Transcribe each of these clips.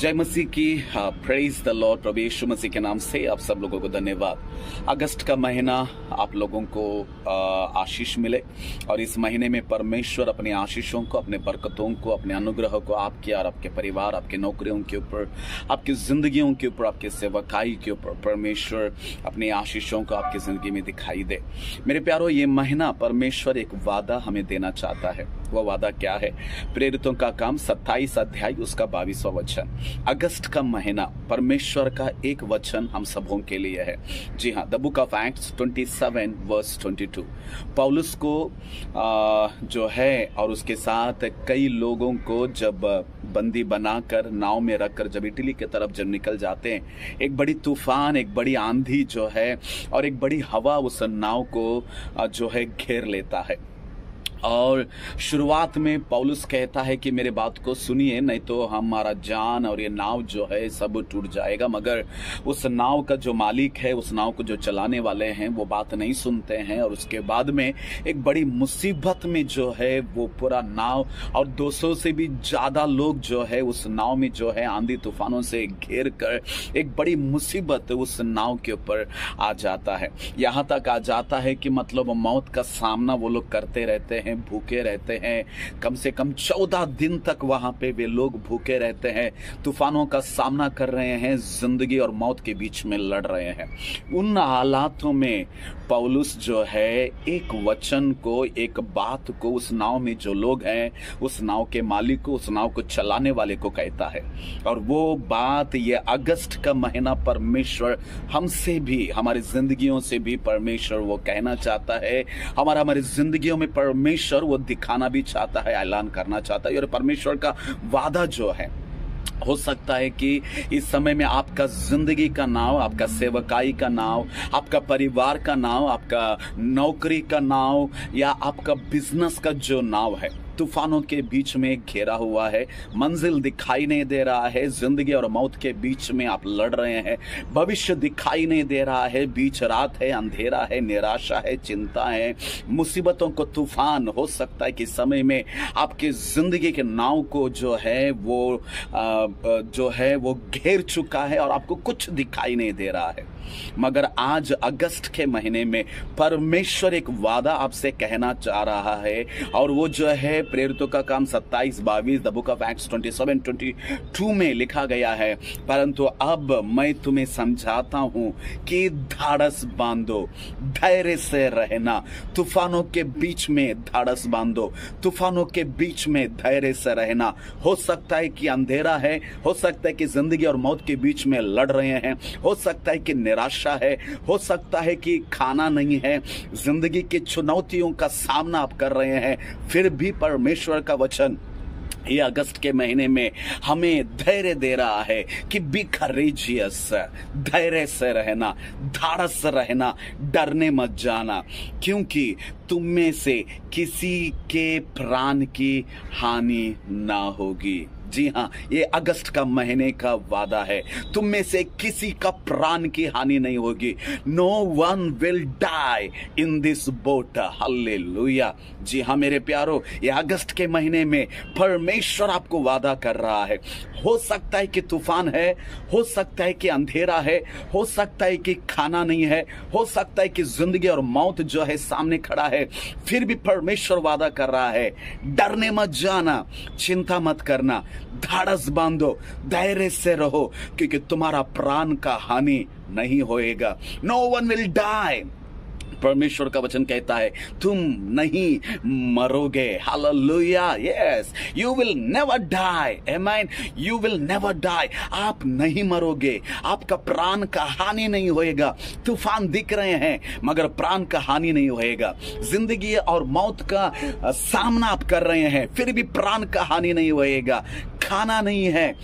जय मसीह की प्रेज द लॉर्ड प्रभु यीशु मसीह के नाम से आप सब लोगों को धन्यवाद। अगस्त का महीना आप लोगों को आशीष मिले और इस महीने में परमेश्वर अपने आशीषों को, अपने बरकतों को, अपने अनुग्रह को आपके और आपके परिवार, आपके नौकरियों के ऊपर, आपकी जिंदगियों के ऊपर, आपके सेवकाई के ऊपर परमेश्वर अपने आशीषों को आपकी ज़िंदगी में दिखाई दे। मेरे प्यारो, ये महीना परमेश्वर एक वादा हमें देना चाहता है। वो वादा क्या है? प्रेरितों का काम सत्ताईस अध्याय उसका बाईसवा वचन। अगस्त का महीना परमेश्वर का एक वचन हम सबों के लिए है। जी हाँ the book of Acts 27 verse 22 पौलुस को आ, जो है और उसके साथ कई लोगों को जब बंदी बनाकर नाव में रखकर जब इटली की तरफ़ जब निकल जाते हैं एक बड़ी तूफ़ान एक बड़ी आंधी जो है और एक बड़ी हवा उस नाव को जो है घेर लेता है। और शुरुआत में पौलुस कहता है कि मेरे बात को सुनिए, नहीं तो हमारा जान और ये नाव जो है सब टूट जाएगा। मगर उस नाव का जो मालिक है, उस नाव को जो चलाने वाले हैं, वो बात नहीं सुनते हैं और उसके बाद में एक बड़ी मुसीबत में जो है वो पूरा नाव और 200 से भी ज़्यादा लोग जो है उस नाव में जो है आंधी तूफानों से घेर कर एक बड़ी मुसीबत उस नाव के ऊपर आ जाता है। यहाँ तक आ जाता है कि मतलब मौत का सामना वो लोग करते रहते हैं। हैं, भूखे रहते हैं। कम से कम चौदह दिन तक वहाँ पे वे लोग भूखे रहते हैं। तूफानों का सामना कर रहे हैं, ज़िंदगी और मौत के बीच में लड़ रहे हैं। उन हालातों में पौलुस जो है, एक वचन को, एक बात को उस नाव में जो लोग हैं, उस नाव के मालिक को, उस नाव को चलाने वाले को कहता है। और वो बात, ये अगस्त का महीना परमेश्वर हमसे भी, हमारी जिंदगियों से भी परमेश्वर वो कहना चाहता है। हमारा, हमारी जिंदगियों में परमेश्वर परमेश्वर वो दिखाना भी चाहता है, ऐलान करना चाहता है। और परमेश्वर का वादा जो है, हो सकता है कि इस समय में आपका ज़िंदगी का नाव, आपका सेवकाई का नाव, आपका परिवार का नाव, आपका नौकरी का नाव या आपका बिज़नेस का जो नाव है तूफानों के बीच में घेरा हुआ है मंजिल दिखाई नहीं दे रहा है ज़िंदगी और मौत के बीच में आप लड़ रहे हैं भविष्य दिखाई नहीं दे रहा है बीच रात है अंधेरा है निराशा है चिंता है मुसीबतों को तूफ़ान हो सकता है कि समय में आपके ज़िंदगी के नाव को जो है वो आ, जो है वो घेर चुका है और आपको कुछ दिखाई नहीं दे रहा है। मगर आज अगस्त के महीने में परमेश्वर एक वादा आपसे कहना चाह रहा है और वो जो है प्रेरितों का काम 27 बाईस द बुक ऑफ़ एक्ट्स 27 22 में लिखा गया है। परंतु अब मैं तुम्हें समझाता हूँ कि धाड़स बांधो, धैर्य से रहना। तूफानों के बीच में धाड़स बांधो, तूफानों के बीच में धैर्य से रहना। हो सकता है कि अंधेरा है, हो सकता है कि ज़िंदगी और मौत के बीच में लड़ रहे हैं, हो सकता है कि निराशा है। हो सकता है कि खाना नहीं है। ज़िंदगी की चुनौतियों का सामना आप कर रहे हैं। फिर भी परमेश्वर का वचन ये अगस्त के महीने में हमें धैर्य दे रहा है कि बी करेजियस धैर्य से रहना धाड़स रहना, डरने मत जाना। क्योंकि तुम में से किसी के प्राण की हानि ना होगी। जी हाँ ये अगस्त का महीने का वादा है। तुम में से किसी का प्राण की हानि नहीं होगी। No one will die in this boat hallelujah जी हाँ मेरे प्यारो, ये अगस्त के महीने में परमेश्वर आपको वादा कर रहा है। हो सकता है कि तूफ़ान है, हो सकता है कि अंधेरा है, हो सकता है कि खाना नहीं है, हो सकता है कि ज़िंदगी और मौत जो है सामने खड़ा है। फिर भी परमेश्वर वादा कर रहा है। डरने मत जाना, चिंता मत करना। धाड़स बांधो, धैर्य से रहो, क्योंकि तुम्हारा प्राण का हानि नहीं होएगा। नो वन विल डाई परमेश्वर का वचन कहता है, तुम नहीं मरोगे. Hallelujah yes you will never die amen you will never die आप नहीं मरोगे. आपका प्राण का हानि नहीं होएगा। तूफ़ान दिख रहे हैं, मगर प्राण का हानि नहीं होएगा। ज़िंदगी और मौत का सामना आप कर रहे हैं, फिर भी प्राण का हानि नहीं होएगा। खाना नहीं है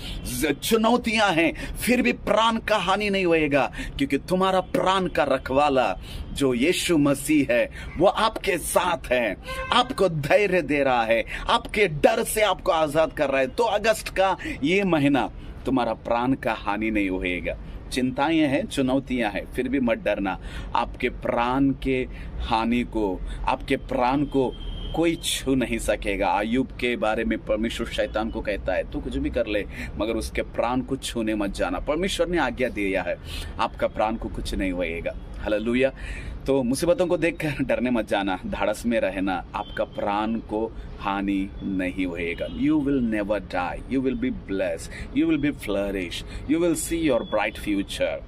चुनौतियाँ हैं, फिर भी प्राण का हानि नहीं होएगा, क्योंकि तुम्हारा प्राण का रखवाला जो यीशु मसीह है, वो आपके साथ है, आपको धैर्य दे रहा है, आपके डर से आपको आज़ाद कर रहा है। तो अगस्त का ये महीना तुम्हारा प्राण का हानि नहीं होएगा। चिंताएँ हैं, चुनौतियाँ हैं, फिर भी मत डरना। आपके प्राण के हानि को, आपके प्राण को कोई छू नहीं सकेगा। आयुब के बारे में परमेश्वर शैतान को कहता है, तू कुछ भी कर ले, मगर उसके प्राण को छूने मत जाना। परमेश्वर ने आज्ञा दिया है, आपका प्राण को कुछ नहीं होएगा। हालेलुया। तो मुसीबतों को देखकर डरने मत जाना, धाड़स में रहना, आपका प्राण को हानि नहीं होएगा। You will never die you will be bless you will be flourish you will see your bright future